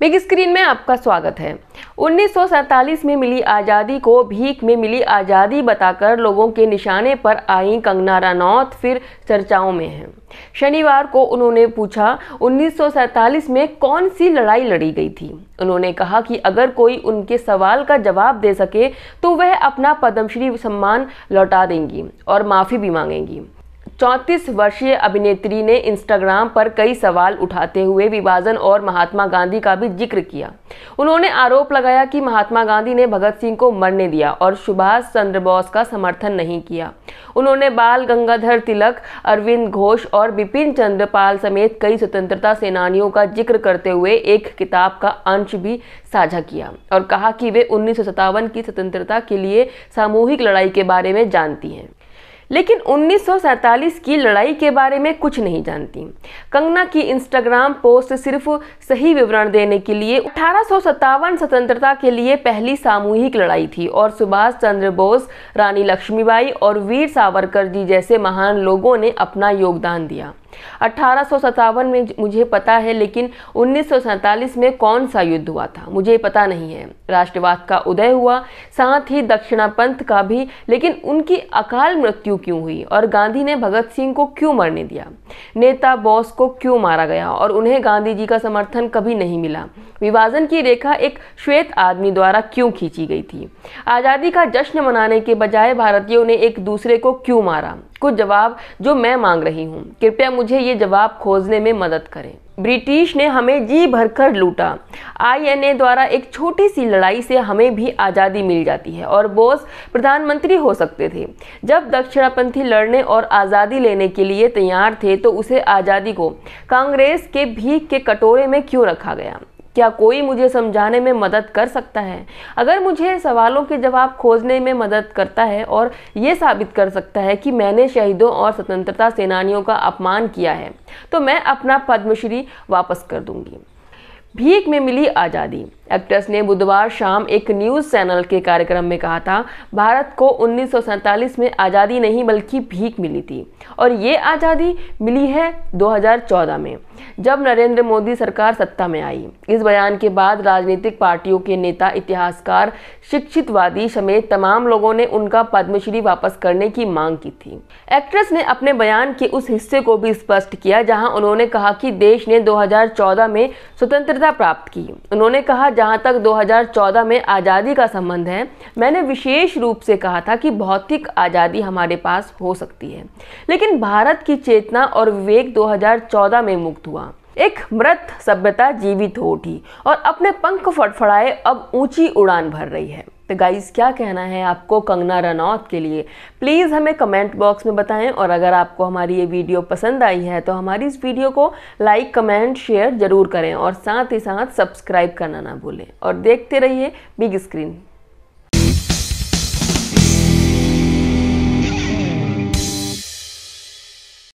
Big screen में आपका स्वागत है। उन्नीस सौ सैंतालीस में मिली आज़ादी को भीख में मिली आज़ादी बताकर लोगों के निशाने पर आई कंगना रनौत फिर चर्चाओं में हैं। शनिवार को उन्होंने पूछा, उन्नीस में कौन सी लड़ाई लड़ी गई थी? उन्होंने कहा कि अगर कोई उनके सवाल का जवाब दे सके तो वह अपना पद्मश्री सम्मान लौटा देंगी और माफ़ी भी मांगेंगी। चौंतीस वर्षीय अभिनेत्री ने इंस्टाग्राम पर कई सवाल उठाते हुए विभाजन और महात्मा गांधी का भी ज़िक्र किया। उन्होंने आरोप लगाया कि महात्मा गांधी ने भगत सिंह को मरने दिया और सुभाष चंद्र बोस का समर्थन नहीं किया। उन्होंने बाल गंगाधर तिलक, अरविंद घोष और बिपिन चंद्रपाल समेत कई स्वतंत्रता सेनानियों का ज़िक्र करते हुए एक किताब का अंश भी साझा किया और कहा कि वे उन्नीस सौ सत्तावन की स्वतंत्रता के लिए सामूहिक लड़ाई के बारे में जानती हैं। लेकिन 1947 की लड़ाई के बारे में कुछ नहीं जानती। कंगना की इंस्टाग्राम पोस्ट सिर्फ़ सही विवरण देने के लिए अठारह सौ सत्तावन स्वतंत्रता के लिए पहली सामूहिक लड़ाई थी और सुभाष चंद्र बोस, रानी लक्ष्मीबाई और वीर सावरकर जी जैसे महान लोगों ने अपना योगदान दिया। अठारह में मुझे पता है, लेकिन उन्नीस में कौन सा युद्ध हुआ था? मुझे पता नहीं है। राष्ट्रवाद का उदय हुआ, साथ ही दक्षिणापंथ का भी, लेकिन उनकी अकाल मृत्यु क्यों हुई? और गांधी ने भगत सिंह को क्यों मरने दिया? नेता बॉस को क्यों मारा गया? और उन्हें गांधी जी का समर्थन कभी नहीं मिला। विभाजन की रेखा एक श्वेत आदमी द्वारा क्यों खींची गई थी? आज़ादी का जश्न मनाने के बजाय भारतीयों ने एक दूसरे को क्यों मारा? कुछ जवाब जो मैं मांग रही हूँ। कृपया मुझे ये जवाब खोजने में मदद करें। ब्रिटिश ने हमें जी भरकर लूटा। आईएनए द्वारा एक छोटी सी लड़ाई से हमें भी आज़ादी मिल जाती है और बोस प्रधानमंत्री हो सकते थे। जब दक्षिणापंथी लड़ने और आज़ादी लेने के लिए तैयार थे तो उसे आज़ादी को कांग्रेस के भीख के कटोरे में क्यों रखा गया? क्या कोई मुझे समझाने में मदद कर सकता है? अगर मुझे सवालों के जवाब खोजने में मदद करता है और ये साबित कर सकता है कि मैंने शहीदों और स्वतंत्रता सेनानियों का अपमान किया है तो मैं अपना पद्मश्री वापस कर दूँगी। भीख में मिली आज़ादी। एक्ट्रेस ने बुधवार शाम एक न्यूज़ चैनल के कार्यक्रम में कहा था, भारत को उन्नीस में आज़ादी नहीं, बल्कि भीख मिली थी। और ये आज़ादी मिली है 2014 में, जब नरेंद्र मोदी सरकार सत्ता में आई। इस बयान के बाद राजनीतिक पार्टियों के नेता, इतिहासकार, शिक्षितवादी समेत तमाम लोगों ने उनका पद्मश्री वापस करने की मांग की थी। एक्ट्रेस ने अपने बयान के उस हिस्से को भी स्पष्ट किया, जहाँ उन्होंने कहा कि देश ने 2014 में स्वतंत्रता प्राप्त की। उन्होंने कहा, जहाँ तक 2014 में आज़ादी का संबंध है, मैंने विशेष रूप से कहा था कि भौतिक आज़ादी हमारे पास हो सकती है। लेकिन भारत की चेतना और विवेक 2014 में मुक्त हुआ। एक मृत सभ्यता जीवित हो उठी और अपने पंख फड़फड़ाए, अब ऊँची उड़ान भर रही है। तो गाइस क्या कहना है आपको कंगना रनौत के लिए? प्लीज़ हमें कमेंट बॉक्स में बताएँ और अगर आपको हमारी ये वीडियो पसंद आई है तो हमारी इस वीडियो को लाइक कमेंट शेयर ज़रूर करें और साथ ही साथ सब्सक्राइब करना ना भूलें। और देखते रहिए बिग स्क्रीन